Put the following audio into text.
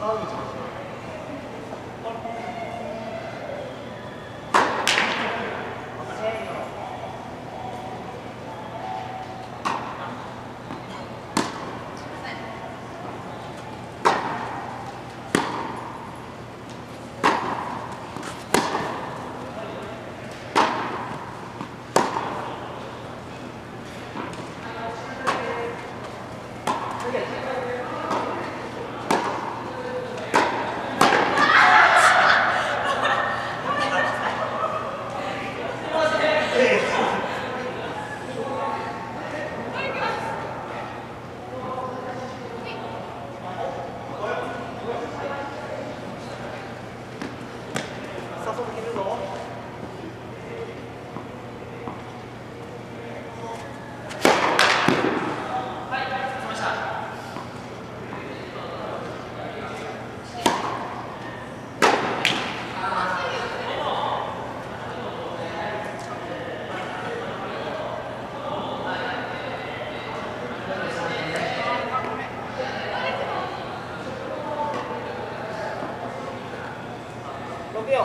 Oh. 六